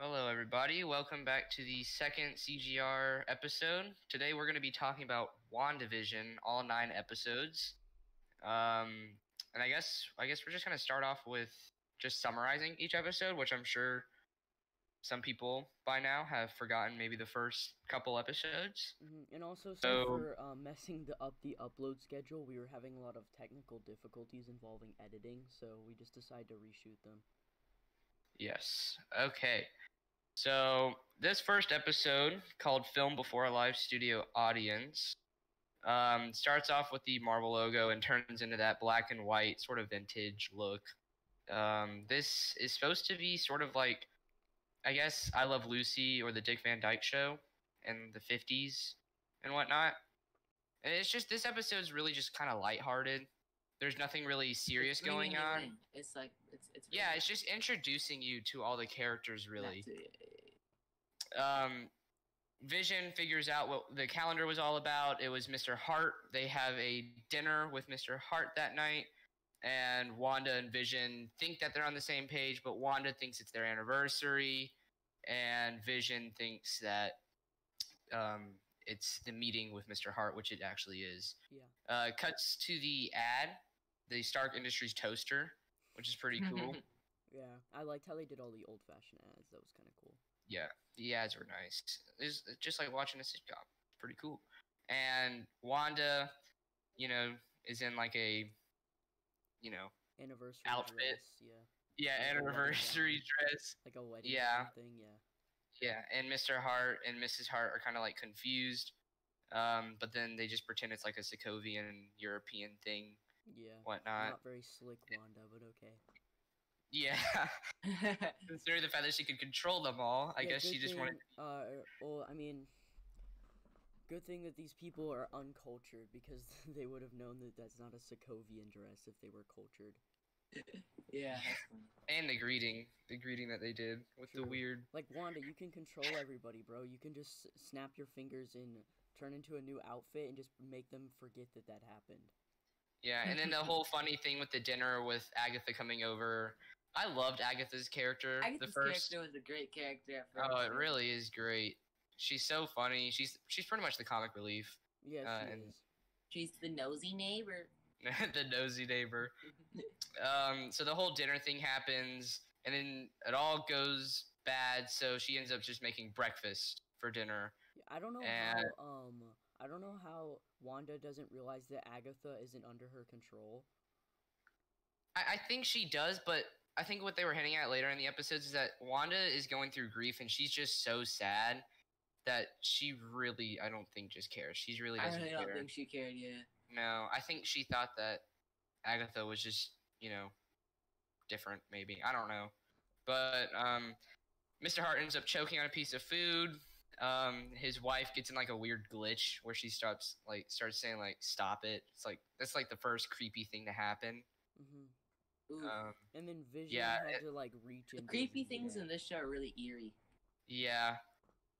Hello, everybody. Welcome back to the second CGR episode. Today, we're going to be talking about WandaVision, all nine episodes. Um, and I guess I guess we're just going to start off with just summarizing each episode, which I'm sure some people by now have forgotten maybe the first couple episodes. Mhm, And also, So- for uh, messing the, up the upload schedule. We were having a lot of technical difficulties involving editing, so we just decided to reshoot them. Yes. Okay. So this first episode, called "Film Before a Live Studio Audience," um, starts off with the Marvel logo and turns into that black and white sort of vintage look. Um, this is supposed to be sort of like, I guess, I Love Lucy or the Dick Van Dyke Show in the '50s and whatnot. And it's just this episode's really just kind of lighthearted. There's nothing really serious It's going on. It's like it's it's Yeah, bringing it's just introducing you to all the characters, really. Um, Vision figures out what the calendar was all about. It was Mr. Hart. They have a dinner with Mr. Hart that night, and Wanda and Vision think that they're on the same page, but Wanda thinks it's their anniversary, and Vision thinks that um, it's the meeting with Mr. Hart, which it actually is. Yeah. Uh, cuts to the ad, the Stark Industries toaster, which is pretty cool. Yeah, I liked how they did all the old-fashioned ads. That was kind of cool. Yeah, the ads were nice. It's it's just like watching a sitcom. It's pretty cool. And Wanda, you know, is in like a, you know, Anniversary Outfit. dress, yeah, yeah, Like anniversary dress. like a wedding Yeah. thing. Yeah. Yeah, and Mr. Hart and Mrs. Hart are kind of like confused. Um, but then they just pretend it's like a Sokovian European thing, Yeah. whatnot. Not very slick, Wanda, but okay. Yeah, considering the fact that she could control them all, I Yeah, guess she just thing, wanted. Uh, well, I mean, good thing that these people are uncultured because they would have known that that's not a Sokovian dress if they were cultured. yeah. And the greeting, the greeting that they did with the weird. Like Wanda, you can control everybody, bro. You can just snap your fingers and turn into a new outfit and just make them forget that that happened. Yeah, and then the whole funny thing with the dinner with Agatha coming over. I loved Agatha's character. Agatha's the first. character was a great character. At first. Oh, it really is great. She's so funny. She's she's pretty much the comic relief. Yeah, Uh, she and- is. She's the nosy neighbor. the nosy neighbor. Um, so the whole dinner thing happens, and then it all goes bad. So she ends up just making breakfast for dinner. I don't know and- how um I don't know how Wanda doesn't realize that Agatha isn't under her control. I, I think she does, but I think what they were hinting at later in the episodes is that Wanda is going through grief, and she's just so sad that she really, I don't think, just cares. She really I doesn't really care. don't think she cared. Yeah. No, I think she thought that Agatha was just, you know, different, maybe. I don't know. But um, Mr. Hart ends up choking on a piece of food. Um, his wife gets in like a weird glitch where she starts like starts saying like stop it. It's like that's like the first creepy thing to happen. Mm-hmm. Ooh. Um, And then Vision Yeah, had it- to like reach the in. creepy things in this show are really eerie. yeah.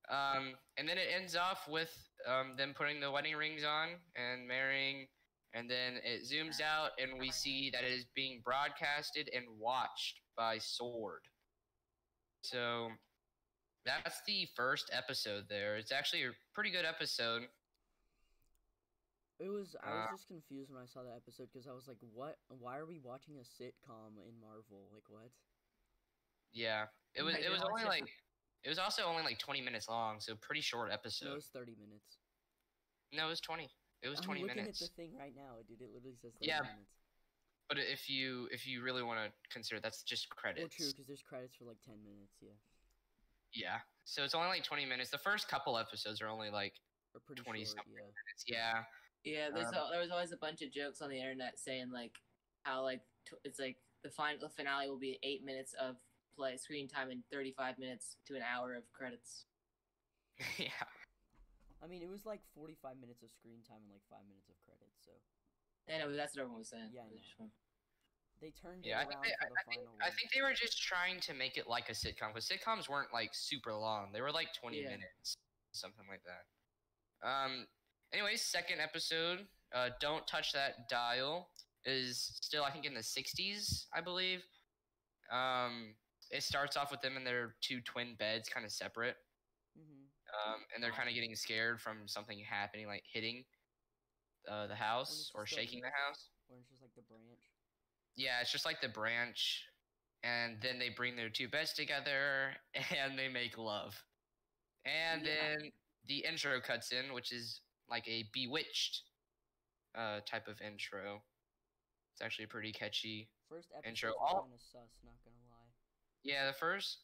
Um, and then it ends off with um, them putting the wedding rings on and marrying, and then it zooms out and we see that it is being broadcasted and watched by Sword. So that's the first episode there. It's actually a pretty good episode. It was. I was Uh, just confused when I saw that episode because I was like, "What? Why are we watching a sitcom in Marvel? Like what?" Yeah. It was it was only like it was also only like 20 minutes long, so pretty short episode. No, episode. it was thirty minutes. No, it was 20. It was I'm 20 looking minutes. at the thing right now, dude. It literally says thirty Yeah, minutes. But if you if you really want to consider that's just credits. Well, true, because there's credits for like ten minutes. Yeah, Yeah. So it's only like 20 minutes. The first couple episodes are only like or pretty 20 short. something Yeah. minutes. Yeah. Yeah, there's Um, al- there was always a bunch of jokes on the internet saying like how like t- it's like the final the finale will be eight minutes of play screen time in 35 minutes to an hour of credits. yeah. I mean, it was like forty-five minutes of screen time and like five minutes of credits. So I know that's what everyone was saying. Yeah, I know. They turned Yeah, I it think around they, for the I think I think they were just trying to make it like a sitcom because sitcoms weren't like super long. They were like 20 Yeah. minutes, something like that. Um. Anyways, second episode. Uh, don't touch that dial is still I think in the 60s, I believe. Um, it starts off with them in their two twin beds, kind of separate. Mhm. Um, and they're kind of getting scared from something happening, like hitting uh, the house or shaking the house. Or it's just like the branch. Yeah, it's just like the branch, and then they bring their two beds together and they make love. And Yeah. then the intro cuts in, which is like a bewitched uh, type of intro. It's actually pretty catchy. First Intro. All- kind of sus, not gonna lie. Yeah, the first.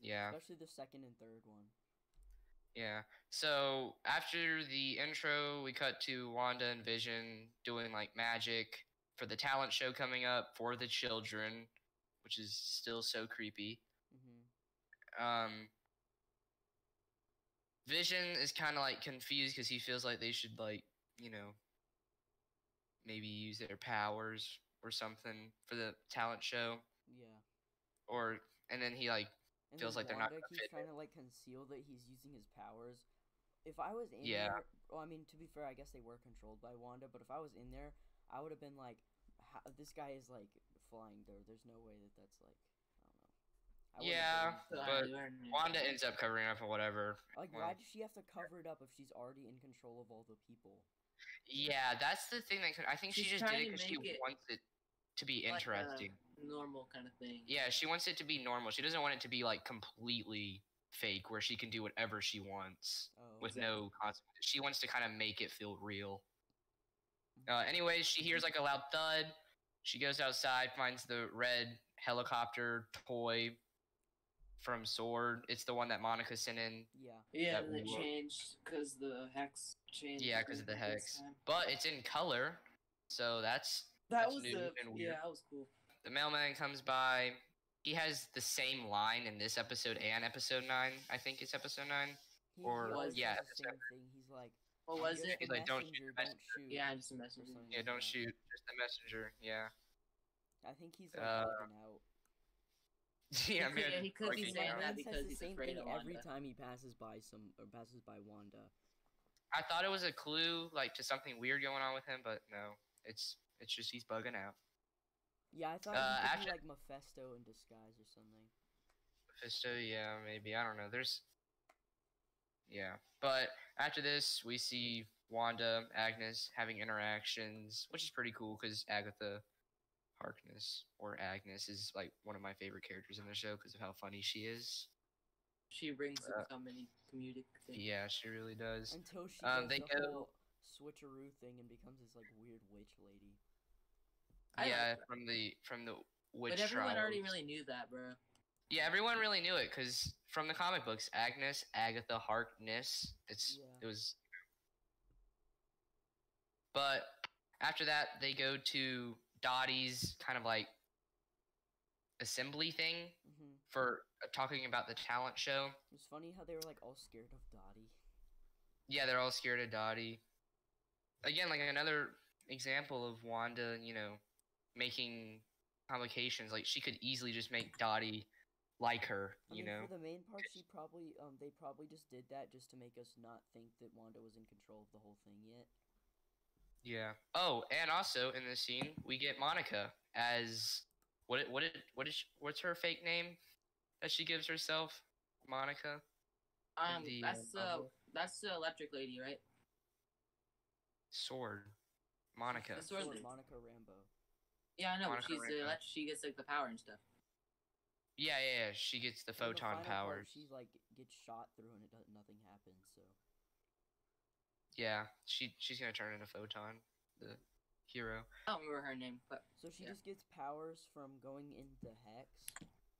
Yeah, Especially the second and third one. yeah. So after the intro, we cut to Wanda and Vision doing like magic for the talent show coming up for the children, which is still so creepy. hmm um vision is kind of like confused because he feels like they should like you know maybe use their powers or something for the talent show Yeah. or and then he like And Feels then like they're not Wanda gonna keeps trying to like conceal that he's using his powers. If I was in Yeah. there, well, I mean, to be fair, I guess they were controlled by Wanda. But if I was in there, I would have been like, how, "This guy is like flying there. There's no way that that's like, I don't know." I Yeah, but wanda ends up covering up or whatever like, well- why does she have to cover it up if she's already in control of all the people? yeah that's the thing that i think she just did it because she it wants it to be like a interesting normal kind of thing. yeah she wants it to be normal she doesn't want it to be like completely fake where she can do whatever she wants Oh, with no consequences. She wants to kind of make it feel real. Uh, anyways, she hears like a loud thud. She goes outside, finds the red helicopter toy from Sword. It's the one that Monica sent in, yeah. Yeah, that and it changed because the hex changed. Yeah, because of the hex. but it's in color, so that's That That's was new the and weird. yeah, that was cool. The mailman comes by. He has the same line in this episode and episode nine. I think it's episode nine. He, Or- he yeah, the same thing. He's like, What was it? He's like, "Don't shoot messenger, don't shoot." Yeah, just a messenger. Yeah, don't that. shoot, just the messenger. Yeah. I think he's like Uh, bugging out. yeah, could- man, he could be saying that because says the he's same afraid thing of every time he passes by some or passes by Wanda. I thought it was a clue, like to something weird going on with him, but no, it's it's just he's bugging out. Yeah, I thought Uh, he could be like Mephisto in disguise or something. Mephisto, yeah, maybe I don't know. There's, yeah, but after this, we see Wanda, Agnes having interactions, which is pretty cool because Agatha Harkness or Agnes is like one of my favorite characters in the show because of how funny she is. She brings Uh, up so many comedic things. Yeah, she really does. Until she Um, does they the go- whole switcheroo thing and becomes this like weird witch lady. I like yeah, that. from the from the witch But everyone already really knew that, bro. Yeah, everyone really knew it because from the comic books, Agnes, Agatha Harkness. It's Yeah. it was. But after that, they go to Dottie's kind of like assembly thing hmm for uh, talking about the talent show. It's funny how they were like all scared of Dottie. Yeah, they're all scared of Dottie. Again, like another example of Wanda, you know, making complications. Like she could easily just make Dottie like her, I you mean, know. for the main part, she probably um they probably just did that just to make us not think that Wanda was in control of the whole thing yet. Yeah. Oh, and also in this scene, we get Monica as what? it- What? It, what is? she- What's her fake name that she gives herself? Monica. Um, the, uh, that's the novel? that's the electric lady, right? Sword. Monica. The sword Sword. Monica Rambeau. Yeah, I know. Monica she's the Rambeau. elect- she gets like the power and stuff. Yeah, yeah, yeah. She gets the In the photon final part, powers. She like gets shot through and it does, nothing happens. So Yeah, she she's gonna turn into photon, the hero. I don't remember her name, but so she Yeah. just gets powers from going into hex.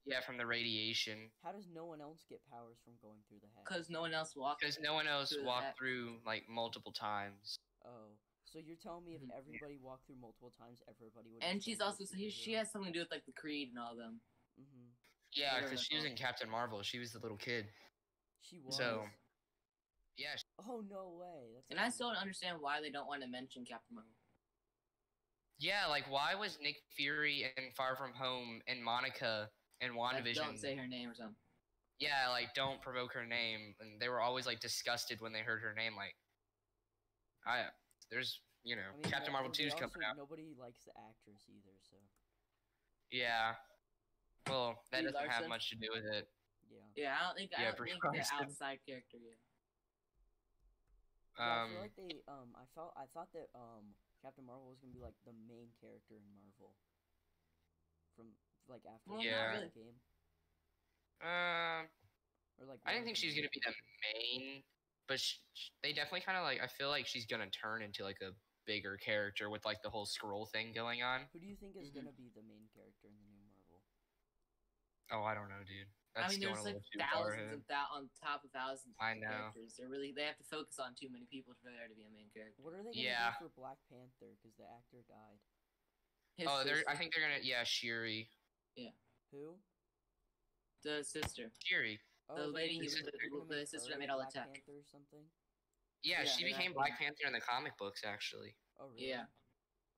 Yeah, from the radiation. How does no one else get powers from going through the hex? because no one else walked. Because no one else Through walked hex. through like multiple times. Oh, so you're telling me if Mhm. everybody walked through multiple times, everybody would. And she's also she, she has something to do with like the Kree and all them. hmm Yeah, because she was called. in Captain Marvel. She was the little kid. She was. So, yeah, Oh no way! That's And I still don't understand why they don't want to mention Captain Marvel. Yeah, like why was Nick Fury and Far From Home and Monica and Like, WandaVision? don't say her name or something. Yeah, like don't provoke her name, and they were always like disgusted when they heard her name. Like, I there's you know I mean, Captain Marvel they two is also- coming out. Nobody likes the actress either, so Yeah. Well, that Brie doesn't have much to do with it. yeah. Yeah, I don't think I don't Brie think the outside character yet. Yeah, I Um, feel like they um I felt I thought that um Captain Marvel was gonna be like the main character in Marvel. From like after Well, the not really. game. uh, Or like I didn't think the she was gonna be the characters. main, but sh- sh- they definitely kind of like. I feel like she's gonna turn into like a bigger character with like the whole scroll thing going on. Who do you think is Mhm. gonna be the main character in the new Marvel? Oh, I don't know, dude. That's I mean, going there's like little too far thousands ahead. of that on top of thousands. I of know. Characters. They're really they have to focus on too many people for there to be a main character. What are they gonna Yeah. do for Black Panther? Because the actor died. His Oh, they're. I think they're gonna. Yeah, Shuri. Yeah. Who? the sister. Oh, The they're lady gonna- who- they're the- the sister that made all the Black tech. Panther or something. Yeah, Yeah, she became Black gonna- Panther in the comic books, actually. Oh really? Yeah.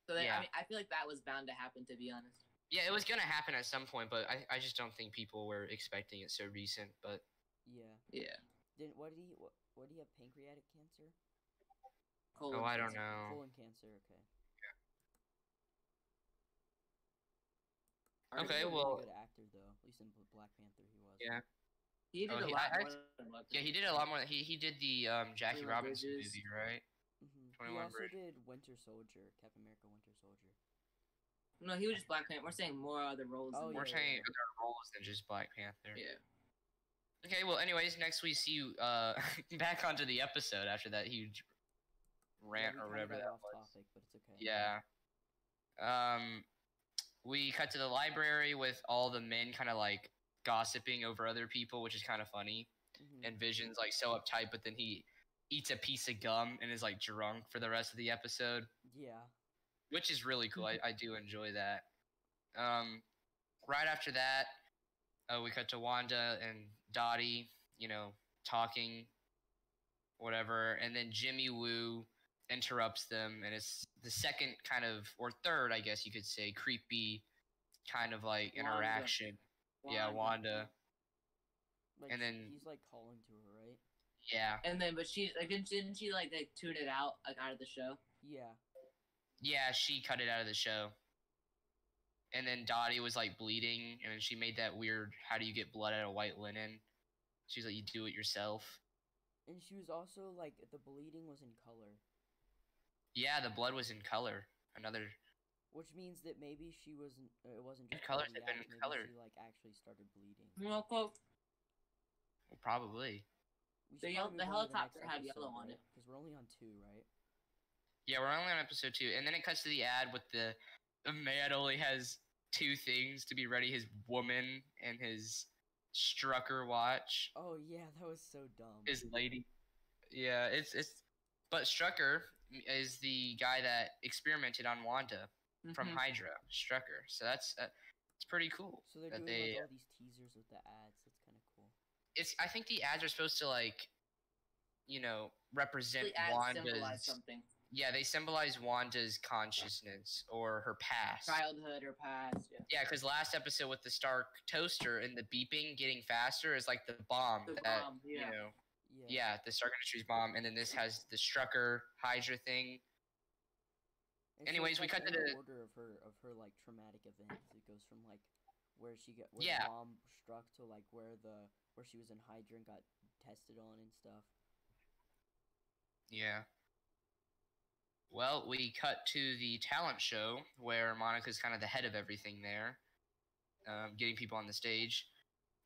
So they, Yeah. I mean, I feel like that was bound to happen. To be honest. Yeah, it was gonna happen at some point, but I, I just don't think people were expecting it so recent. But Yeah. Yeah. Didn't what did he what, what did he have pancreatic cancer? Colon oh, I don't cancer. know. Colon cancer. Okay. Or Okay, He's a well- really good actor though. At least in Black Panther, he was. Yeah. He did Oh, a he- lot I- I- than yeah, he did a lot more. He he did the um, Jackie Robinson Bridges. movie, right? hmm He also Bridge. did Winter Soldier, Captain America Winter Soldier. No, he was just Black Panther. We're saying more other roles. Oh, than We're yeah, saying yeah. other roles than just Black Panther. yeah. Okay, well, anyways, next we see you uh, back onto the episode after that huge rant yeah, or whatever that off was. topic, but it's okay. Yeah. Um, we cut to the library with all the men kind of like gossiping over other people, which is kind of funny. Mhm. And Vision's like so uptight, but then he eats a piece of gum and is like drunk for the rest of the episode, Yeah. which is really cool. I, I do enjoy that. Um, right after that, uh, we cut to Wanda and Dottie, you know, talking, whatever, and then Jimmy Woo interrupts them, and it's the second kind of or third, I guess you could say, creepy kind of like Wanda. Interaction. Yeah, Wanda. Like And sh- then- he's like calling to her, right? Yeah, And then, but she like didn't, didn't she like like tune it out like out of the show? Yeah. yeah, she cut it out of the show. And then Dottie was like bleeding, and then she made that weird "How do you get blood out of white linen?" She's like, "You do it yourself." And she was also like the bleeding was in color, Yeah, the blood was in color. Another which means that maybe she wasn't. Uh, it wasn't just colors bloody had been maybe colored. She like actually started bleeding. Well, quote. probably. We The should the move on to helicopter next had yellow on right? it. Because we're only on two, right? Yeah, we're only on episode two, and then it cuts to the ad with the the man only has two things to be ready: his woman and his Strucker watch. Oh yeah, that was so dumb. His lady. Yeah, it's it's. But Strucker is the guy that experimented on Wanda from Mhm. Hydra. Strucker. So that's uh, it's pretty cool. so they're that doing they- like all these teasers with the ads. That's kind of cool. It's. I think the ads are supposed to like, you know, represent The ads symbolize Wanda's. something. Yeah, they symbolize Wanda's consciousness or her past. Childhood or past. Yeah. Yeah, because last episode with the Stark toaster and the beeping getting faster is like the bomb The that bomb, you know. Yeah. Yeah, the Stark Industries bomb, and then this has the Strucker Hydra thing. And anyways, we cut to the- order of her of her like traumatic events. It goes from like where she got where Yeah. the bomb struck to like where the where she was in Hydra and got tested on and stuff. Yeah. Well, we cut to the talent show where Monica's kind of the head of everything there, um, getting people on the stage.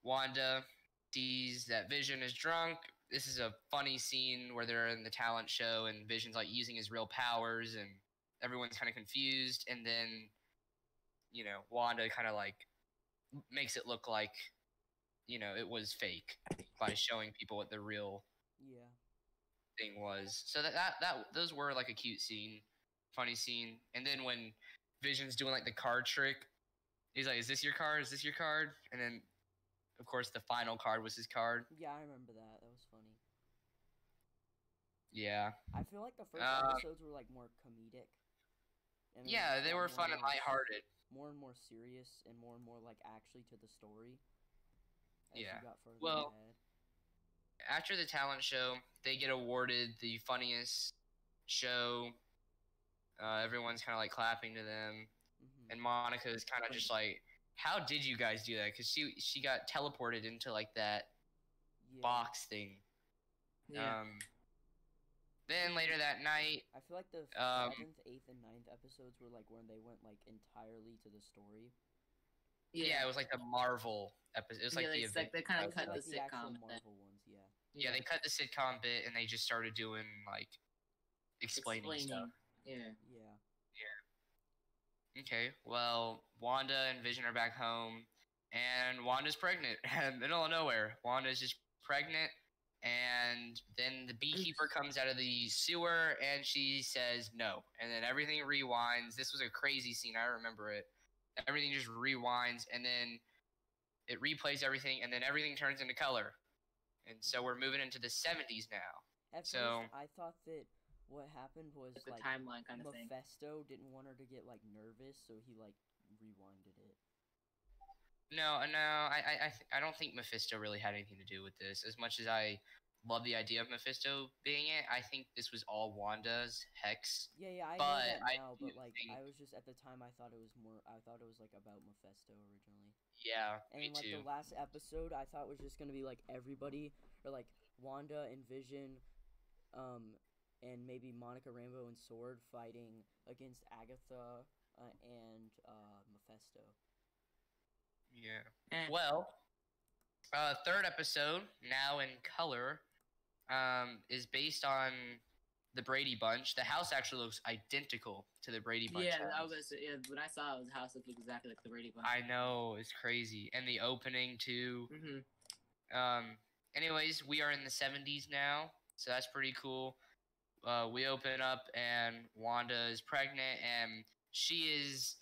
Wanda sees that Vision is drunk. This is a funny scene where they're in the talent show and Vision's like using his real powers and everyone's kind of confused. And then, you know, Wanda kind of like makes it look like, you know, it was fake by showing people what the real Yeah. thing was. So that, that that those were like a cute scene, funny scene. And then when Vision's doing like the card trick, he's like, "Is this your card? Is this your card?" And then, of course, the final card was his card. Yeah, I remember that. That was funny. Yeah, I feel like the first Uh, episodes were like more comedic. And Yeah, they were fun and more s- lighthearted. More and more serious, and more and more like actually to the story. As Yeah. You got further Well, ahead. After the talent show, they get awarded the funniest show. Uh, everyone's kind of like clapping to them, hmm and Monica is kind of just like, "How did you guys do that?" Because she she got teleported into like that yeah. box thing. Yeah. Um. Then later that night, I feel like the um, seventh, eighth, and ninth episodes were like when they went like entirely to the story. yeah, it was like the Marvel episode. It was like yeah, the like event- they kind of cut like the the sitcom. Marvel ones, yeah. yeah, they cut the sitcom bit and they just started doing like explaining, stuff. Yeah. Yeah. Yeah. Okay, well, Wanda and Vision are back home, and Wanda's pregnant. And middle of nowhere, Wanda's just pregnant, and then the beekeeper mm. comes out of the sewer and she says no. And then everything rewinds. This was a crazy scene. I remember it. Everything just rewinds, and then it replays everything, and then everything turns into color. And so we're moving into the 70s now. At So- first, I thought that what happened was Like the like timeline kind of thing. Mephisto didn't want her to get like nervous, so he like rewinded it. No, no, I, I, I, th- I don't think Mephisto really had anything to do with this. As much as I love the idea of Mephisto being it, I think this was all Wanda's hex. Yeah, yeah, I But know that now, but like think- I was just at the time I thought it was more I thought it was like about Mephisto originally. Yeah, And me like too. the last episode I thought was just gonna be like everybody or like Wanda and Vision, um, and maybe Monica Rambeau and Sword fighting against Agatha uh, and uh, Mephisto. Yeah. Eh. Well, uh, third episode, now in color, um, is based on the Brady Bunch. The house actually looks identical to the Brady Bunch. yeah, I house. was yeah. When I saw it, the house looked exactly like the Brady Bunch. I know it's crazy, and the opening too. hmm Um. Anyways, we are in the 70s now, so that's pretty cool. Uh, we open up and Wanda is pregnant, and she is,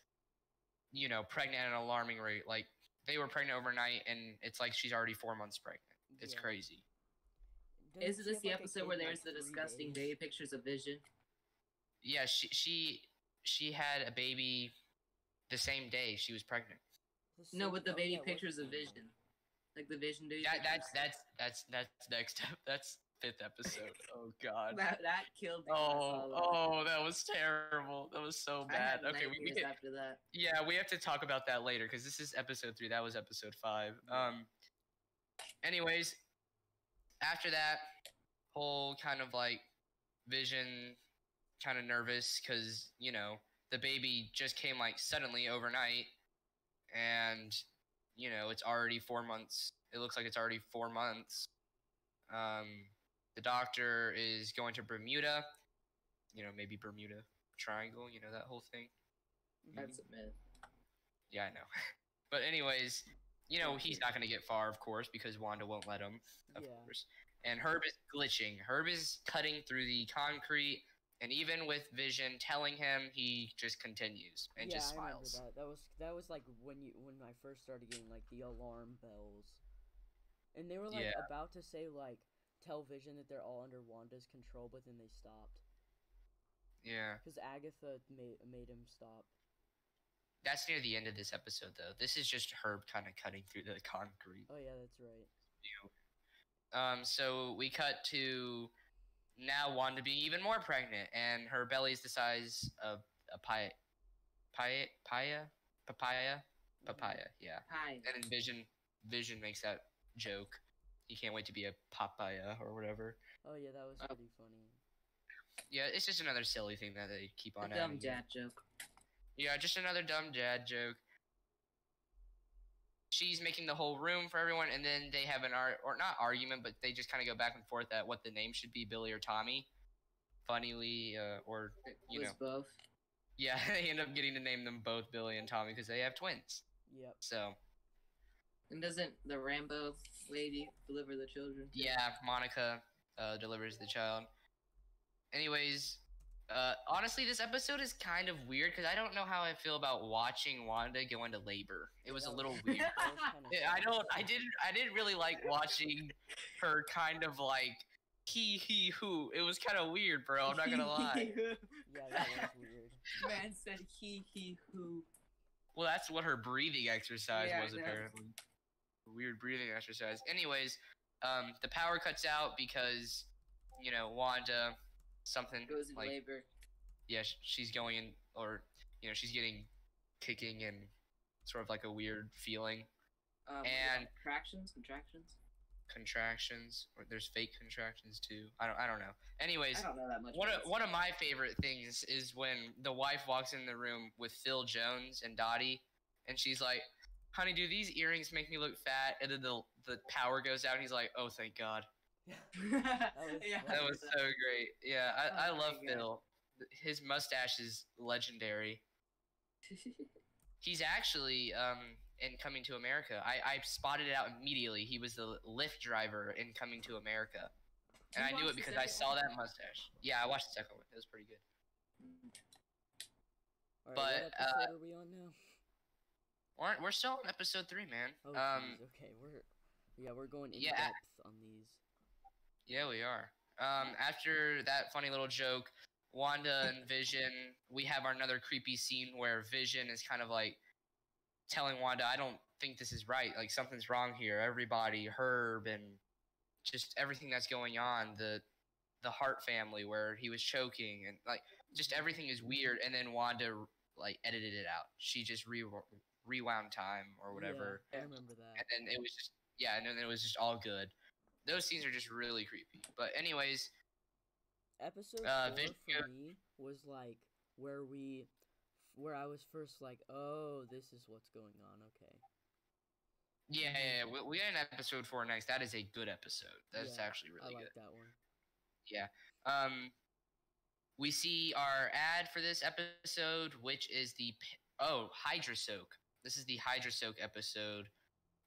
you know, pregnant at an alarming rate. Like they were pregnant overnight, and it's like she's already four months pregnant. It's Yeah. crazy. Doesn't Isn't this the like, episode where there's like, the disgusting days? baby pictures of Vision? Yeah, she she she had a baby the same day she was pregnant. The No, but the baby yeah, it was pictures of Vision, like the Vision baby. That that's that's that's that's next ep- that's fifth episode. Oh god. that that killed me. when I saw Oh, oh, that was terrible. That was so bad. Okay, we, we can, after that. yeah, we have to talk about that later because this is episode three. That was episode five. Um. Anyways, after that, whole kind of like vision, kind of nervous because you know the baby just came like suddenly overnight, and you know it's already four months. It looks like it's already four months. Um, the doctor is going to Bermuda. You know, maybe Bermuda Triangle. You know that whole thing. That's a myth. Yeah, I know. but anyways, you know he's not gonna get far, of course, because Wanda won't let him. Of Yeah. course. And Herb is glitching. Herb is cutting through the concrete, and even with Vision telling him, he just continues and yeah, just I remember smiles. that. That was that was like when you when I first started getting like the alarm bells, and they were like Yeah. about to say like tell Vision that they're all under Wanda's control, but then they stopped Yeah, because Agatha made made him stop. that's near the end of this episode, though. This is just Herb kind of cutting through the concrete. Oh yeah, that's right. Um, so we cut to now Wanda being even more pregnant, and her belly's the size of a pie, pie, paya, papaya, papaya. Yeah. Hi. And then Vision, Vision makes that joke. He can't wait to be a papaya or whatever. Oh yeah, that was Oh. pretty funny. Yeah, it's just another silly thing that they keep A on dumb adding. in. dad joke. Yeah, just another dumb dad joke. She's making the whole room for everyone, and then they have an art or not argument, but they just kind of go back and forth at what the name should be, Billy or Tommy. Funnily, uh, or It you was know, both. yeah, they end up getting to name them both Billy and Tommy because they have twins. Yep. So And doesn't the Rambeau lady deliver the children? yeah, Monica uh, delivers the child. Anyways, uh, honestly, this episode is kind of weird because I don't know how I feel about watching Wanda go into labor. It was a little weird. that was kinda Yeah, I don't. I didn't. I didn't really like watching her kind of like he he who. It was kind of weird, bro. I'm not gonna lie. Yeah, that was weird. Man said he he who. Well, that's what her breathing exercise Yeah, was know. apparently. Weird breathing exercise. Anyways, um, the power cuts out because, you know, Wanda, something Goes in like labor. yeah, she's going in, or you know, she's getting kicking and sort of like a weird feeling, Um, and- contractions, contractions. contractions, or there's fake contractions too. I don't, I don't know. Anyways, I don't know that much. One of, one of my favorite things is when the wife walks in the room with Phil Jones and Dottie, and she's like, "Honey, do these earrings make me look fat?" And then the the power goes out, and he's like, "Oh, thank God." was yeah, That was so great. Yeah, I, I Oh love my God. Phil. His mustache is legendary. He's actually um in Coming to America. I I spotted it out immediately. He was the Lyft driver in Coming to America, and I knew it because I saw that mustache. Yeah, I watched the second one. It was pretty good. All right, But, what uh, are we on now? We're, we're still on episode three, man. Oh, um, okay, we're yeah, we're going in yeah. depth on these. yeah, we are. Um, after that funny little joke, Wanda and Vision, we have another creepy scene where Vision is kind of like telling Wanda, "I don't think this is right. Like something's wrong here. Everybody, Herb, and just everything that's going on. The the Hart family, where he was choking, and like just everything is weird." And then Wanda like edited it out. She just re- rewound time or whatever. Yeah, I remember that. and then it was just yeah, and then it was just all good. Those scenes are just really creepy. But anyways, Episode Uh, four Vision for me was like where we, where I was first like, oh, this is what's going on. Okay. yeah, yeah, yeah we, we got an episode four next. That is a good episode. That's Yeah, actually really I like good. that one. Yeah. Um, we see our ad for this episode, which is the oh Hydra Soak. This is the Hydra Soak episode.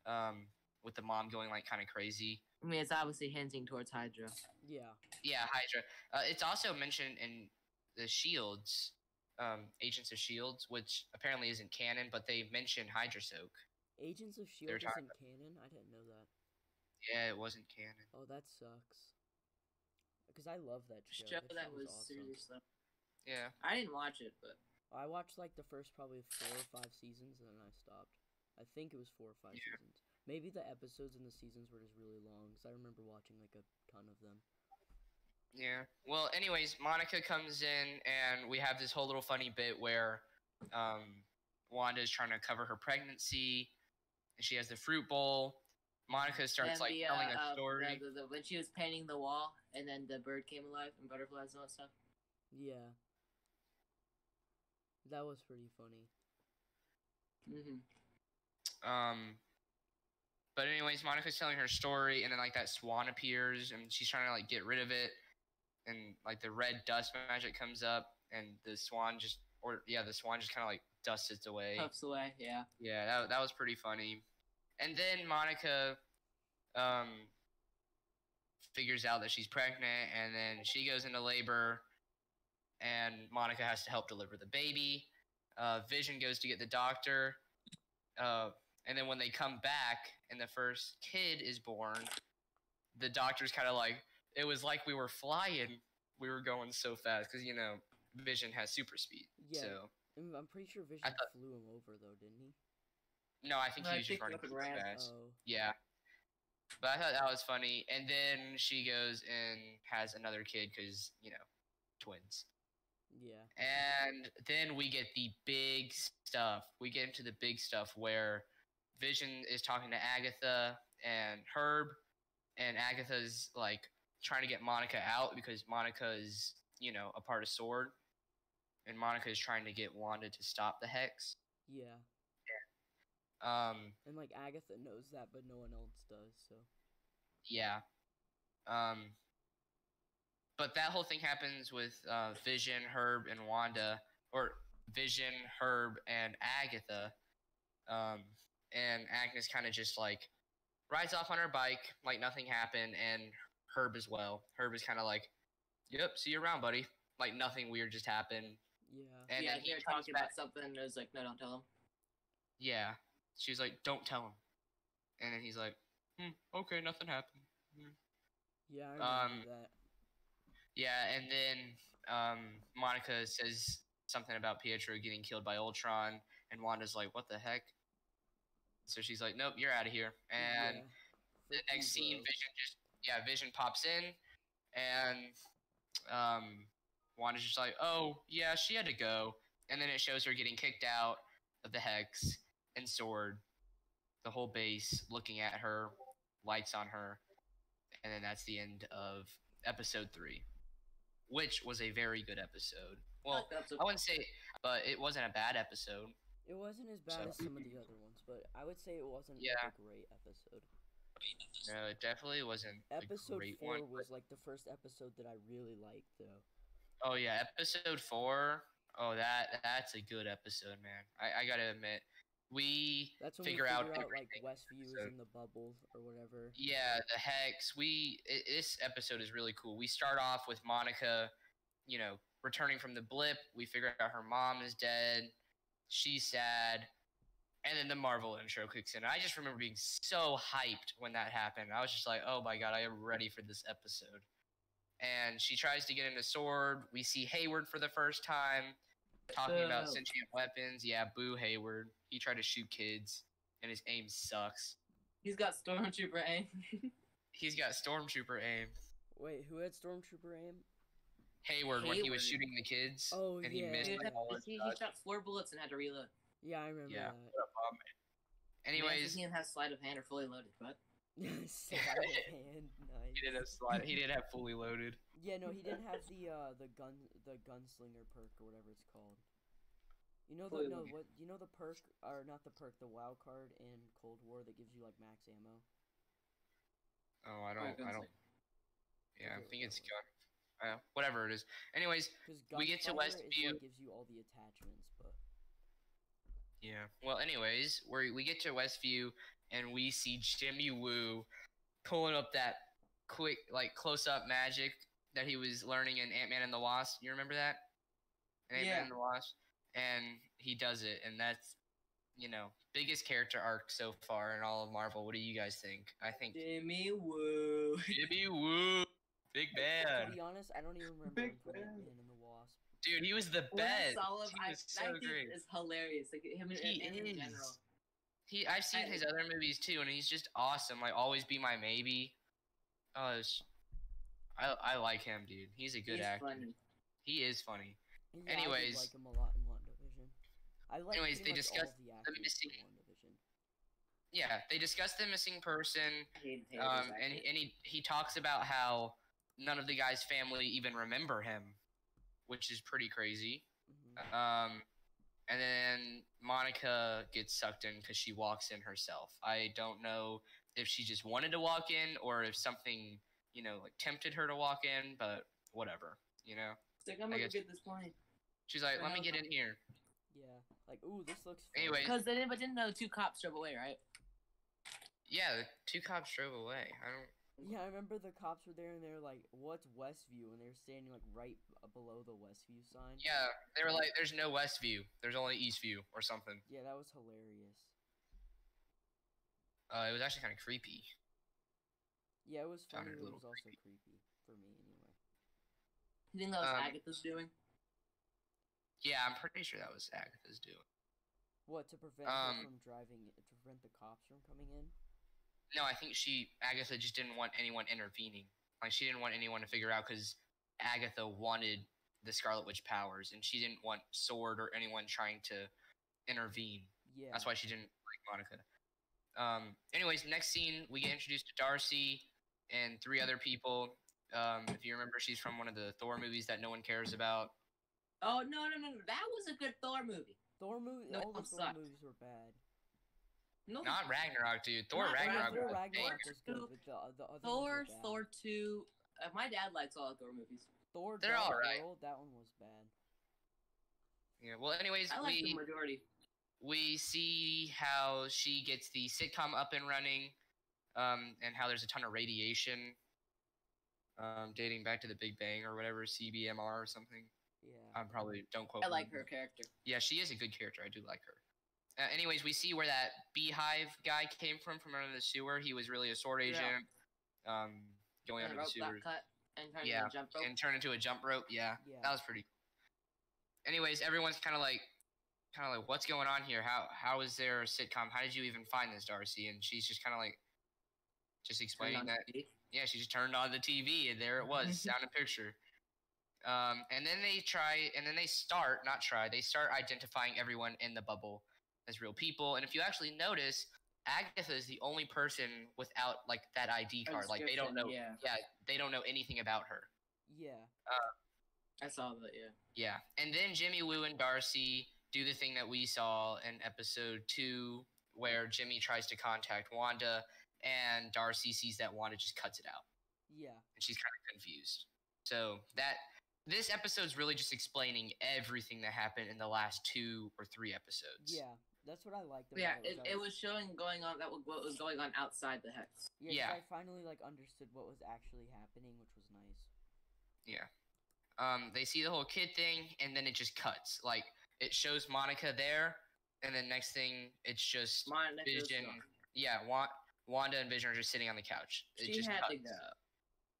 Um, with the mom going like kind of crazy. I mean, it's obviously hinting towards Hydra. Yeah. Yeah, Hydra. Uh, it's also mentioned in the Shields, um, Agents of Shields, which apparently isn't canon, but they mention Hydra Soak. Agents of They're Shield talking isn't canon. I didn't know that. Yeah, it wasn't canon. Oh, that sucks. Because I love that show. Show that, that show was awesome. seriously. Yeah. I didn't watch it, but I watched like the first probably four or five seasons, and then I stopped. I think it was four or five Yeah. seasons. Maybe the episodes and the seasons were just really long, because I remember watching like a ton of them. Yeah. Well, anyways, Monica comes in, and we have this whole little funny bit where um, Wanda is trying to cover her pregnancy, and she has the fruit bowl. Monica starts and like the, telling uh, a uh, story. the- the- the- when she was painting the wall, and then the bird came alive, and butterflies and all that stuff. Yeah. That was pretty funny. Mm-hmm. Um, but anyways, Monica's telling her story, and then like that swan appears, and she's trying to like get rid of it, and like the red dust magic comes up, and the swan just, or yeah, the swan just kind of like dusts its away. Puffs away, yeah. Yeah, that that was pretty funny. And then Monica, um, figures out that she's pregnant, and then she goes into labor, and Monica has to help deliver the baby. Uh, Vision goes to get the doctor, uh, and then when they come back and the first kid is born, the doctor's kind of like, it was like we were flying. We were going so fast because you know Vision has super speed. Yeah. So I'm, I'm pretty sure Vision thought- flew him over though, didn't he? no, I think No, he I just picked running up super ran. fast. Oh. Yeah. But I thought that was funny. And then she goes and has another kid because, you know, twins. Yeah. And then we get the big stuff. We get into the big stuff where Vision is talking to Agatha and Herb, and Agatha's like trying to get Monica out because Monica is, you know, a part of Sword. And Monica is trying to get Wanda to stop the hex. Yeah. Um, And like Agatha knows that, but no one else does. So. Yeah. Um but that whole thing happens with uh Vision, Herb and Wanda or Vision, Herb and Agatha. Um and Agnes kind of just like rides off on her bike like nothing happened and Herb as well. Herb is kind of like, "Yep, see you around, buddy." Like nothing weird just happened. Yeah. And yeah, then he they're talking back- about something, and it was like, no, don't tell him. Yeah. She's like, "Don't tell him." And then he's like, hmm, "Okay, nothing happened." Hmm. Yeah, I remember Um, that. Yeah, and then um, Monica says something about Pietro getting killed by Ultron, and Wanda's like, "What the heck?" So she's like, "Nope, you're out of here." And yeah. the next scene. Vision just yeah, Vision pops in, and um, Wanda's just like, "Oh yeah, she had to go," and then it shows her getting kicked out of the hex and Sword, the whole base looking at her, lights on her, and then that's the end of episode three, which was a very good episode. Well, That's I wouldn't say, but it wasn't a bad episode. It wasn't as bad So- as some of the other ones, but I would say it wasn't Yeah. a great episode. No, it definitely wasn't a Episode great four one. was like the first episode that I really liked, though. Oh yeah, episode four. Oh, that that's a good episode, man. I, I gotta admit, we That's when Figure we out figure out like everything Westview is in the bubble or whatever. yeah the hex. We i this episode is really cool. We start off with Monica, you know, returning from the blip. We figure out her mom is dead. She's sad. And then the Marvel intro kicks in. I just remember being so hyped when that happened. I was just like, "Oh my god, I am ready for this episode." And she tries to get into Sword. We see Hayward for the first time. talking about sentient weapons. Yeah, boo Hayward. He tried to shoot kids, and his aim sucks. He's got stormtrooper aim. He's got stormtrooper aim. Wait, who had Stormtrooper aim? Hayward, when he was shooting the kids, Oh, and he yeah. missed he, like, all he, he shot four bullets and had to reload. Yeah, I remember Yeah. that. What a bum. Anyways, he didn't have sleight of hand or fully loaded, but Sleight of hand, nice. he did have slide. He did have fully loaded. Yeah, no, he didn't have the uh the gun the gunslinger perk or whatever it's called. You know the no what you know the perk or not the perk the wild card in Cold War that gives you like max ammo. Oh, I don't. I don't. gunslinger. Yeah, I Okay, think it's whatever. gun. Uh, whatever it is. Anyways, We get to Westview. Is what gives you all the attachments, but yeah. Well, anyways, we we get to Westview and we see Jimmy Woo pulling up that quick, like close up magic that he was learning in Ant Man and the Wasp. You remember that? Ant Man Yeah. and the Wasp, and he does it, and that's you know biggest character arc so far in all of Marvel. What do you guys think? I think Jimmy Woo. Jimmy Woo, big to be honest, I don't even remember Big him from Ant fan. The Wasp. dude. He was the best. saw He I, was that so dude great. is hilarious. Like him and, He and him in is. general. He, I've seen I- his other movies too, and he's just awesome. Like always be my maybe. Oh, it's, I I like him, dude. He's a good He's actor. funny. He is funny. And yeah, I Anyways. did like him a lot in WandaVision. I like Anyways, they much discussed all the missing- WandaVision. Yeah, they discuss the missing person, I hate, hate um, and acting. and he he talks about how none of the guy's family even remember him, which is pretty crazy. hmm Um, and then Monica gets sucked in because she walks in herself. I don't know if she just wanted to walk in or if something, you know, like tempted her to walk in, but whatever, you know. It's like I'm gonna get this point. She's like, "Let me get in here." Yeah, like ooh, this looks. Fun. Anyway, Because they didn't, but didn't know the two cops drove away, right? Yeah, the two cops drove away. I don't. Yeah, I remember the cops were there and they were like, "What's Westview?" and they were standing like right below the Westview sign. Yeah, they were like, "There's no Westview. There's only Eastview or something." Yeah, that was hilarious. Uh, it was actually kind of creepy. Yeah, it was funny. But It little was also creepy for me anyway. You think that was Um, Agatha's doing? Yeah, I'm pretty sure that was Agatha's doing. What to prevent Um, her from driving? To prevent the cops from coming in? No, I think she Agatha just didn't want anyone intervening. Like she didn't want anyone to figure out because Agatha wanted the Scarlet Witch powers, and she didn't want Sword or anyone trying to intervene. Yeah. That's why she didn't like Monica. Um. Anyways, next scene we get introduced to Darcy and three other people. Um, if you remember, she's from one of the Thor movies that no one cares about. Oh no no no! no. That was a good Thor movie. Thor movie. No, all the Thor sucked. movies were bad. No, Not Ragnarok, dude. Thor Ragnarok. Thor was Ragnarok was good, but the, the other Thor, ones were bad. Thor two. Uh, my dad likes all the Thor movies. Thor. They're Dark alright. World, that one was bad. Yeah. Well, anyways, I like the we majority. we see how she gets the sitcom up and running, um, and how there's a ton of radiation, um, dating back to the Big Bang or whatever CBMR or something. Yeah. I'm probably don't quote. I me. like her character. Yeah, she is a good character. I do like her. Uh, anyways, we see where that beehive guy came from from under the sewer. He was really a sword Yeah. agent. Um, going And under the the rope sewers got cut and turned Yeah, into a jump rope. and turn into a jump rope. Yeah, Yeah. that was pretty. Anyways, everyone's kind of like, kind of like, what's going on here? How how is there a sitcom? How did you even find this, Darcy? And she's just kind of like, just explaining that. Yeah, she just turned on the TV and there it was, sound and picture. Um, and then they try, and then they start, not try, they start identifying everyone in the bubble as real people. And if you actually notice, Agatha is the only person without like that ID A card. Like they don't know, description, Yeah, they don't know anything about her. Yeah. I saw that. Yeah. Yeah, and then Jimmy Woo and Darcy do the thing that we saw in episode two, where Jimmy tries to contact Wanda, and Darcy sees that Wanda just cuts it out. Yeah. and she's kind of confused. So that this episode's really just explaining everything that happened in the last two or three episodes. Yeah. That's what I liked about Yeah, it. it, was it was showing going on that was what was going on outside the hex. Yeah, 'cause yeah. I finally like understood what was actually happening, which was nice. Yeah. Um, they see the whole kid thing, and then it just cuts. Like it shows Monica there, and then next thing it's just Mine that goes Vision. on. Yeah, Wa- Wanda and Vision are just sitting on the couch. It She just had cuts. to go.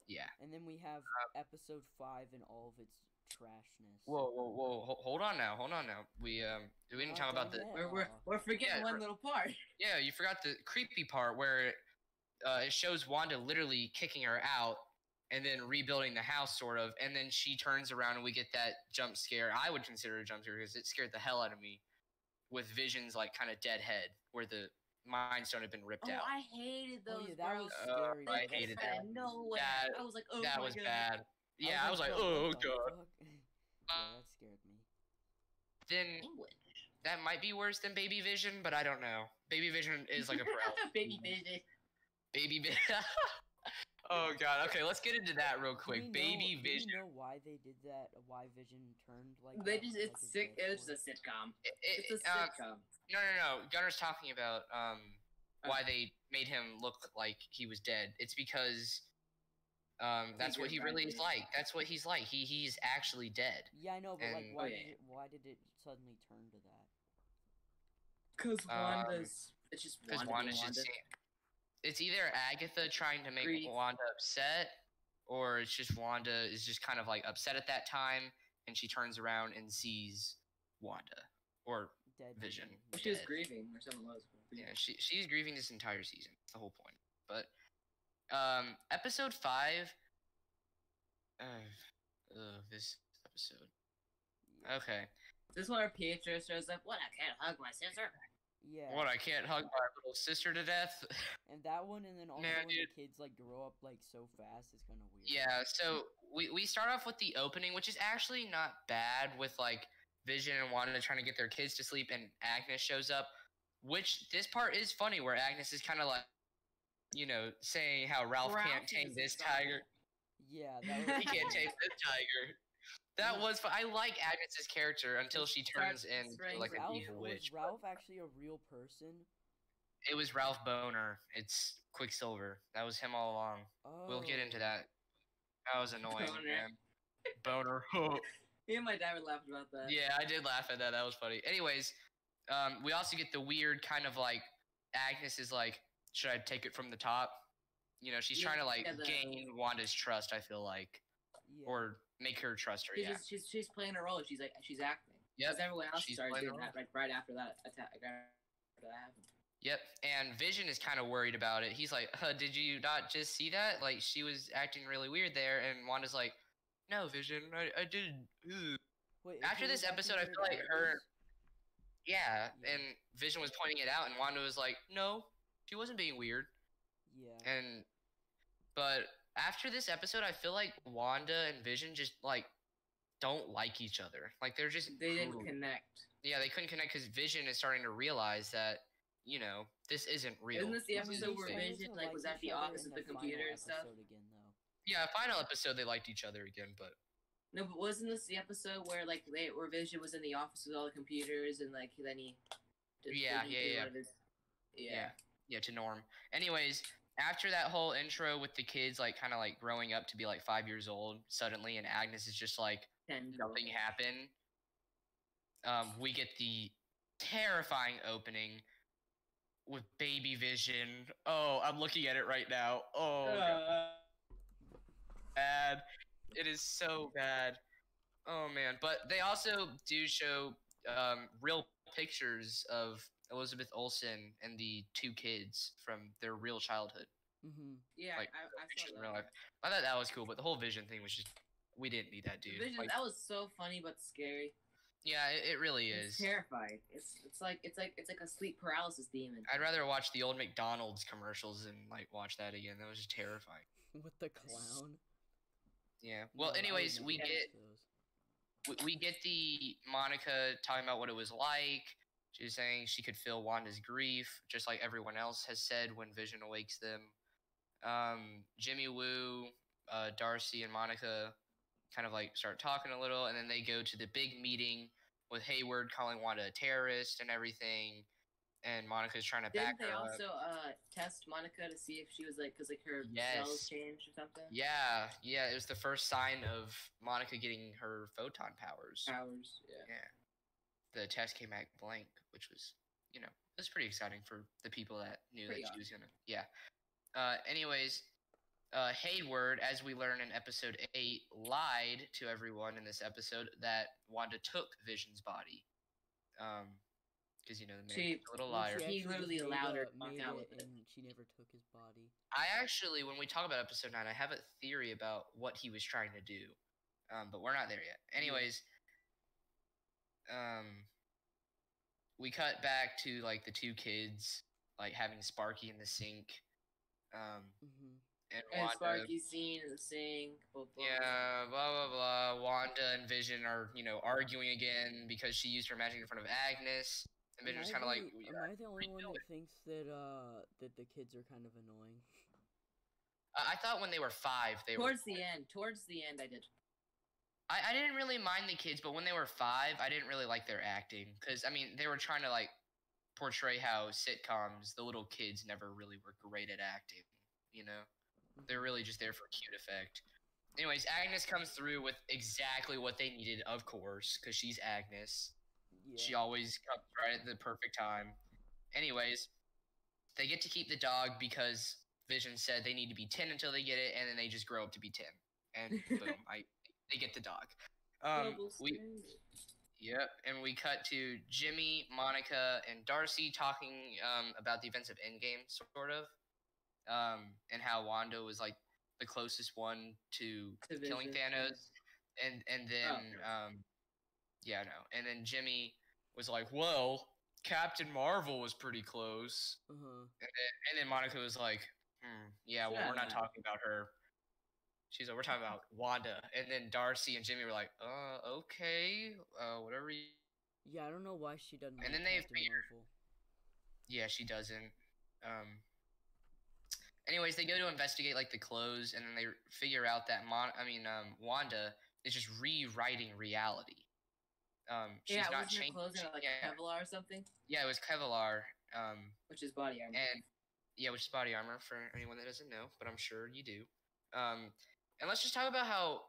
Yeah. And then we have Uh, episode five and all of its trashness. Whoa, whoa, whoa! ho- Hold on now, hold on now. We um, we didn't talk about the. We're we're, we're forgetting Yeah, one little part. Yeah, you forgot the creepy part where uh, it shows Wanda literally kicking her out and then rebuilding the house, sort of, and then she turns around and we get that jump scare. I would consider a jump scare because it scared the hell out of me with Vision's like kind of dead head where the mind stone had been ripped Oh, out. I hated Oh, those. yeah, that bro. was Uh, scary. I hated that's that. No way. That- I was like, oh that my was God. bad. Yeah, I was like, "Bro, oh what the god. yeah, that scared me. Then English. that might be worse than Baby Vision, but I don't know. Baby Vision is like a pro. Baby Vision. Baby Vision. oh god. Okay, let's get into that real quick. we Baby know, Vision. Do we know why they did that? Why Vision turned like They that, just like it's his sick. dead It was a sitcom. It- It's it- a um, sitcom. No, no, no. Gunnar's talking about um why Uh. they made him look like he was dead. It's because um that's what he really is like. That's what he's like. He he's actually dead. Yeah, I know, but like, why Oh, did it, why did it suddenly turn to that? Cause Um, Wanda's. It's just Because Wanda. Wanda's being just Wanda. it's either Agatha trying to make Grief. Wanda upset, or it's just Wanda is just kind of like upset at that time, and she turns around and sees Wanda or Dead Vision. Vision. She was grieving, or something was. Yeah, she she's grieving this entire season. That's the whole point. But um episode five uh, ugh, this episode. Okay. This one, where Pietro shows up. What? I can't hug my sister. Yeah. What I can't hug my little sister to death. And that one, and then also Man, when dude. the kids like grow up like so fast, it's kind of weird. yeah, so we we start off with the opening, which is actually not bad with like Vision and Wanda trying to get their kids to sleep and Agnes shows up, which this part is funny where Agnes is kind of like you know, saying how Ralph, can't tame this tiger. Yeah, that was. he can't tame this tiger. That Yeah. was. fu- I like Agnes's character until she turns Starts into spraying like an Ralph, evil was. Ralph actually a real person? It was Ralph Bohner. It's Quicksilver. That was him all along. Oh. We'll get into oh. that. That was annoying, Boner. man. Boner. Oh. Me and my dad were laughing about that. yeah, I did laugh at that. That was funny. Anyways, um, we also get the weird kind of like Agnes is like, should I take it from the top? You know, she's Yeah, trying to like yeah, the- gain Wanda's trust. I feel like, Yeah. or make her trust her. She's Yeah. just she's she's playing a role. She's like she's acting. Yep. Because everyone else she's started doing that right, right after that attack. After that happened. Yep, and Vision is kind of worried about it. He's like, huh, "Did you not just see that? Like, she was acting really weird there." And Wanda's like, "No, Vision, I, I didn't." Wait, after this episode, I feel like her- Yeah, Yeah. and Vision was pointing it out, and Wanda was like, "No, she wasn't being weird." Yeah. And, but after this episode, I feel like Wanda and Vision just like don't like each other. Like they're just They didn't cruel. connect. yeah, they couldn't connect because Vision is starting to realize that you know this isn't real. Isn't this the episode where Vision like was at the office in with the computer and stuff? Again, though. Yeah, final episode they liked each other again, but No, but wasn't this the episode where like they where Vision was in the office with all the computers and like then he did- Yeah, did he yeah, yeah. his- yeah. yeah, yeah, to Norm. Anyways, after that whole intro with the kids like kind of like growing up to be like five years old suddenly, and Agnes is just like Ten nothing happened. Um, we get the terrifying opening with Baby Vision. Oh, I'm looking at it right now. Oh, God. Uh, bad. It is so bad. Oh man! But they also do show um, real pictures of Elizabeth Olsen and the two kids from their real childhood. hmm Yeah, Like, I, I pictures saw in that. real life. I thought that was cool, but the whole Vision thing was just we didn't need that The dude. Vision, Like, that was so funny but scary. yeah, it, it really It's is. terrifying. It's it's like it's like it's like a sleep paralysis demon. I'd rather watch the old McDonald's commercials than like watch that again. That was just terrifying. With the clown. Yeah. Well, anyways, we get we, we get the Monica talking about what it was like. She was saying she could feel Wanda's grief, just like everyone else has said when Vision awakes them. Um, Jimmy Woo, uh, Darcy, and Monica kind of like start talking a little, and then they go to the big meeting with Hayward calling Wanda a terrorist and everything. And Monica's trying to back Didn't they her up. also uh test Monica to see if she was like because like her Yes. cells changed or something? Yeah, yeah, it was the first sign of Monica getting her photon powers. Powers. Yeah. Yeah. The test came back blank, which was, you know, it was pretty exciting for the people that knew Pretty that she was gonna. Yeah. Uh, anyways, uh, Hayward, as we learn in episode eight, lied to everyone in this episode that Wanda took Vision's body. Um, because you know the She- a little liar. she He actually literally allowed her to walk made out it, with it. and she never took his body. I actually, when we talk about episode nine, I have a theory about what he was trying to do, um, but we're not there yet. Anyways, um, we cut back to like the two kids like having Sparky in the sink, um, hmm and And Wanda. Sparky scene and the sing. Blah, blah. Yeah, blah blah blah. Wanda and Vision are you know arguing again because she used her magic in front of Agnes, and Am Vision's I kind of like, the- "We- am I the only one redo that thinks that uh that the kids are kind of annoying? I I thought when they were five, they were Towards the end. Towards the end, I did. I, I didn't really mind the kids, but when they were five, I didn't really like their acting because I mean they were trying to like portray how sitcoms the little kids never really were great at acting. You know, they're really just there for cute effect. Anyways, Agnes comes through with exactly what they needed, of course, because she's Agnes. Yeah. She always comes right at the perfect time. Anyways, they get to keep the dog because Vision said they need to be ten until they get it, and then they just grow up to be ten. And boom, I they get the dog. Um, we yep, and we cut to Jimmy, Monica, and Darcy talking um, about the events of Endgame, sort of, um, and how Wanda was like the closest one to To killing. Thanos, and and then okay. um, yeah, no, and then Jimmy was like, well, Captain Marvel was pretty close, Uh-huh. and then Monica was like, hmm, yeah, well, we're not talking about her. She's like, we're talking about Wanda, and then Darcy and Jimmy were like, uh, okay, uh, whatever. You... Yeah, I don't know why she doesn't. And like then they figure-. Yeah, she doesn't. Um. Anyways, they go to investigate like the clothes, and then they figure out that Mon. I mean, um, Wanda is just rewriting reality. Um, she's yeah, not wasn't her changing. clothes are like yeah, Kevlar or something, yeah, it was Kevlar. Um, which is body armor. and yeah, which is body armor for anyone that doesn't know, but I'm sure you do. Um, and let's just talk about how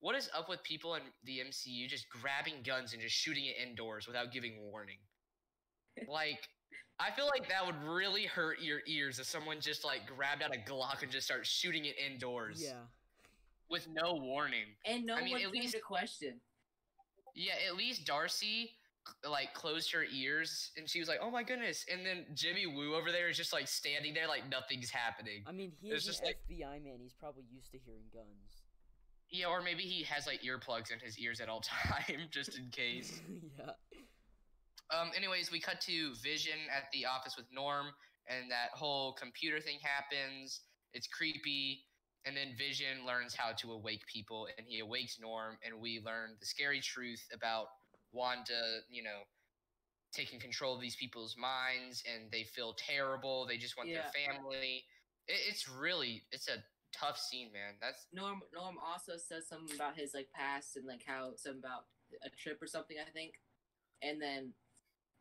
what is up with people in the MCU just grabbing guns and just shooting it indoors without giving warning. like, I feel like that would really hurt your ears if someone just like grabbed out a Glock and just started shooting it indoors Yeah. with no warning. and no I mean, one at came least- to question. Yeah, at least Darcy like closed her ears and she was like, "Oh my goodness!" And then Jimmy Woo over there is just like standing there like nothing's happening. I mean, he It's is just an like- FBI man. He's probably used to hearing guns. Yeah, or maybe he has like earplugs in his ears at all time, just in case. yeah. um. Anyways, we cut to Vision at the office with Norm, and that whole computer thing happens. It's creepy, and then Vision learns how to awake people, and he awakes Norm, and we learn the scary truth about Wanda. You know, taking control of these people's minds, and they feel terrible. They just want Yeah. their family. It, it's really, it's a tough scene, man. That's Norm Norm also says something about his like past and like how something about a trip or something I think, and then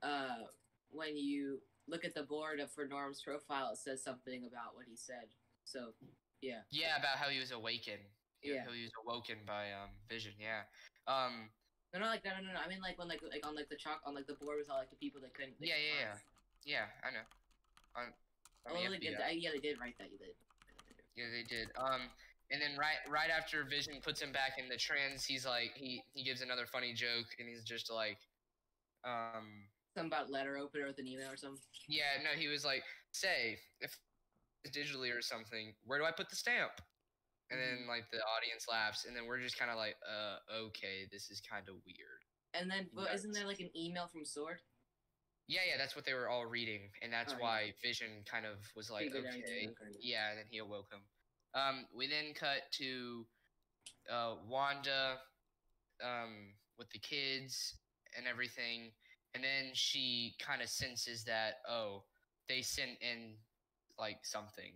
uh when you look at the board of for Norm's profile, it says something about what he said. So yeah, Yeah, about how he was awakened. Yeah, Yeah. how he was awoken by um Vision. Yeah. Um. no, no, like no, no, no. I mean like when like like on like the chalk on like the board with all like the people that couldn't. they Yeah, couldn't yeah. Yeah, I know. On, on Oh, the did, yeah, they did write that. You did. Yeah, they did. Um. and then right right after Vision puts him back in the trance, he's like he he gives another funny joke, and he's just like, um, Something about letter opener with an email or something. yeah, no, he was like, say if digitally or something, where do I put the stamp? And then like the audience laughs, and then we're just kind of like, uh, okay, this is kind of weird. And then, but isn't there like an email from Sword? Yeah, yeah, that's what they were all reading, and that's Oh, why Vision kind of was like, Figured out, okay, okay. yeah, and then he awoke him. Um, we then cut to uh, Wanda um, with the kids and everything, and then she kind of senses that oh, they sent in like something,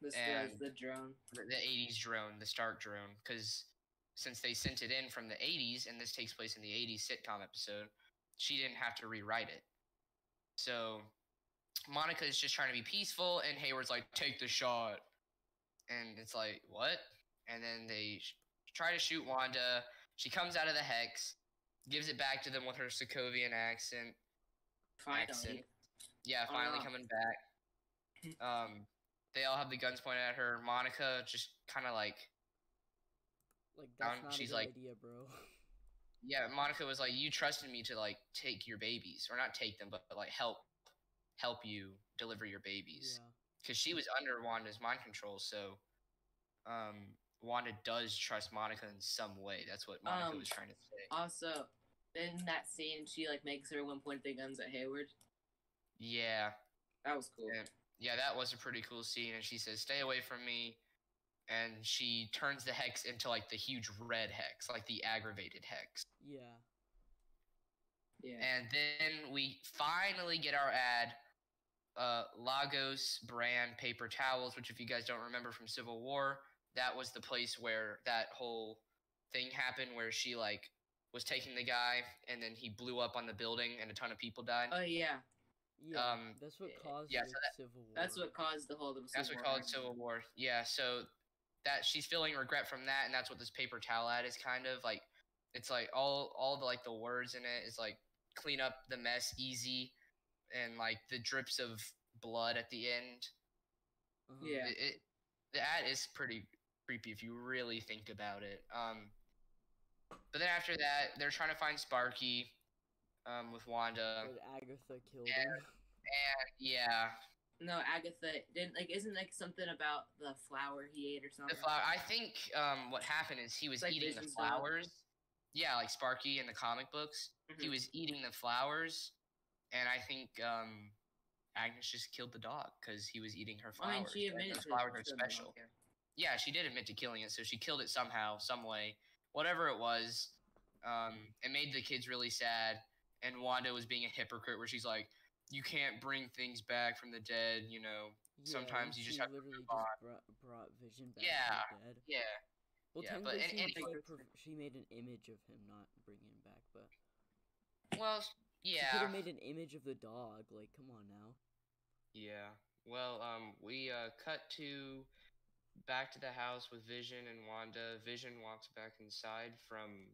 This the drone. the, the '80s drone, the Stark drone, because since they sent it in from the '80s, and this takes place in the '80s sitcom episode, she didn't have to rewrite it. So Monica is just trying to be peaceful, and Hayward's like, "Take the shot," and it's like, "What?" And then they sh- try to shoot Wanda. She comes out of the hex, gives it back to them with her Sokovian accent. Finally. accent. Yeah, Oh, finally coming back. Um, they all have the guns pointed at her. Monica just kind of like, Like that's Um, not she's a good like- idea, bro. yeah. Monica was like, "You trusted me to like take your babies, or not take them, but, but like help, help you deliver your babies." yeah. because she was under Wanda's mind control. So, um, Wanda does trust Monica in some way. That's what Monica Um, was trying to say. Also, in that scene, she like makes everyone point their guns at Hayward. yeah, That was cool. Yeah. Yeah, that was a pretty cool scene. And she says, "Stay away from me." And she turns the hex into like the huge red hex, like the aggravated hex. Yeah. Yeah. And then we finally get our ad, uh, Lagos brand paper towels, which if you guys don't remember from Civil War, that was the place where that whole thing happened where she like was taking the guy and then he blew up on the building and a ton of people died. Oh yeah, Yeah. Um, that's what caused yeah, the so Civil War. that's what caused the whole little. That's Civil what War called argument. Civil War. Yeah, so that she's feeling regret from that, and that's what this paper towel ad is kind of like. It's like all all the like the words in it is like clean up the mess easy, and like the drips of blood at the end. Uh-huh. Yeah. It, it the ad is pretty creepy if you really think about it. Um, but then after that, they're trying to find Sparky, um, with Wanda. But Agatha killed yeah. him. And yeah, No, Agatha didn't like. Isn't like something about the flower he ate or something? The something? flower. I think um, what happened is he was like eating the Vision's dog. flowers. Yeah, like Sparky in the comic books. He Mhm. was eating the flowers, and I think um, Agnes just killed the dog because he was eating her I flowers. mean, she admitted those to flowers are special. dog, yeah. Yeah, she did admit to killing it, so she killed it somehow, some way, whatever it was. Um, it made the kids really sad, and Wanda was being a hypocrite, where she's like, "You can't bring things back from the dead," you know. Yeah, Sometimes you just have to literally move just brought, brought Vision back Yeah, from the dead. Yeah, Well, yeah, but technically, in- she, anyway- like, prov- she made an image of him, not bringing him back, but well, yeah. she could have made an image of the dog. Like, come on now. Yeah. Well, um, we uh, cut to back to the house with Vision and Wanda. Vision walks back inside from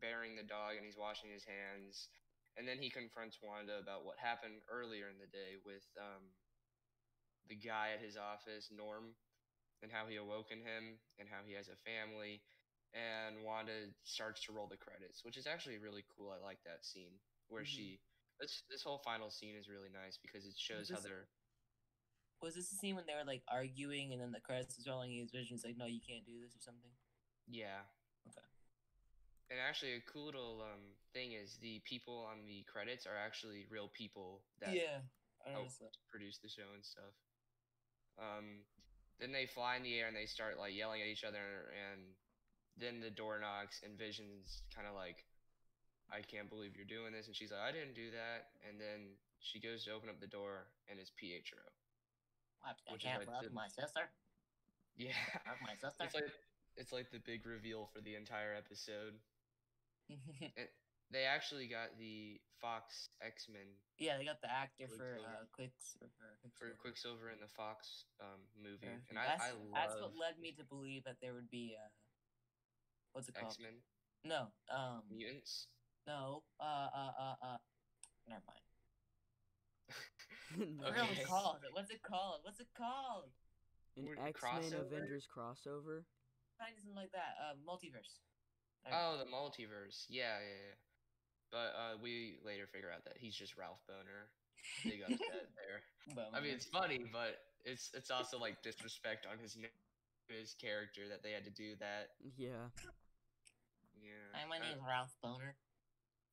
burying the dog, and he's washing his hands. And then he confronts Wanda about what happened earlier in the day with um, the guy at his office, Norm, and how he awoken him, and how he has a family. And Wanda starts to roll the credits, which is actually really cool. I like that scene where Mhm. she. This this whole final scene is really nice because it shows how they're Was this the scene when they were like arguing and then the credits was rolling and his vision's like, no, you can't do this or something? Yeah. Okay. And actually, a cool little um thing is the people on the credits are actually real people that yeah. I that. produce the show and stuff. Um, then they fly in the air and they start like yelling at each other, and then the door knocks and Vision's kind of like, "I can't believe you're doing this," and she's like, "I didn't do that," and then she goes to open up the door and it's Pietro. I, I Which is can't like love the- my sister. Yeah. Love my sister. It's like it's like the big reveal for the entire episode. They actually got the Fox X Men yeah, they got the actor for Quicksilver. uh, Quicks or for for Quicksilver. Quicksilver in the Fox um, movie, Perfect. and I, that's, I that's what led me to believe that there would be uh, what's it called? X Men No, um, mutants. no, uh, uh, uh, uh, never mind. No. I forgot what Okay. it's called. What's it called? What's it called? An X Men? Avengers crossover. Find something like that. Uh, multiverse. I- Oh, the multiverse. Yeah, yeah, yeah. But uh, we later figure out that he's just Ralph Bohner. Big upset there. Well, I mean, it's funny, but it's it's also like disrespect on his his character that they had to do that. Yeah. Yeah. Hi, my Uh, name's Ralph Bohner.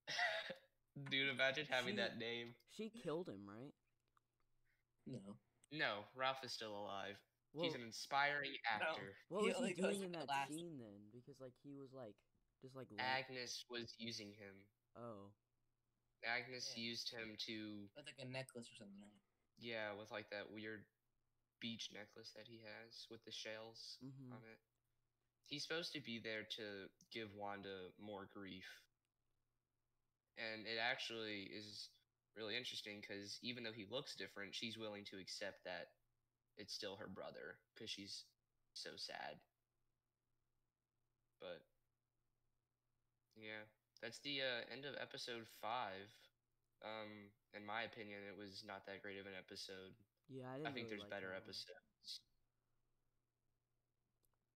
Dude, imagine having She- that name. She killed him, right? No. No, Ralph is still alive. Well, He's an inspiring actor. what he was only he doing in that last- scene then? Because like he was like just like Agnes was using him. Oh. Agnes Yeah. used him to With like a necklace or something, right? yeah, with like that weird beach necklace that he has with the shells Mhm. on it. He's supposed to be there to give Wanda more grief. And it actually is really interesting because even though he looks different, she's willing to accept that it's still her brother because she's so sad. But yeah, that's the uh, end of episode five. Um, in my opinion, it was not that great of an episode. Yeah, I I think really there's like better episodes.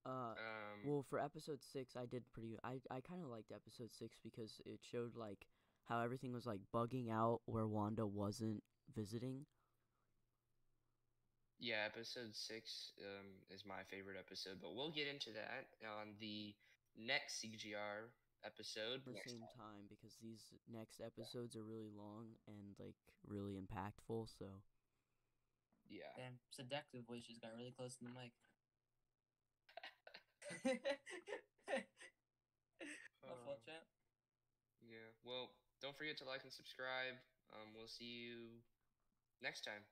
Uh, Um, well, for episode six, I did pretty. I I kind of liked episode six because it showed like how everything was like bugging out where Wanda wasn't visiting. yeah, episode six um, is my favorite episode, but we'll get into that on the next CGR episode. at the same time. time because these next episodes are really long and like really impactful. So Yeah. Damn, seductive voice just got really close to the mic. My fault, Uh, champ. yeah. Well, don't forget to like and subscribe. Um, we'll see you next time.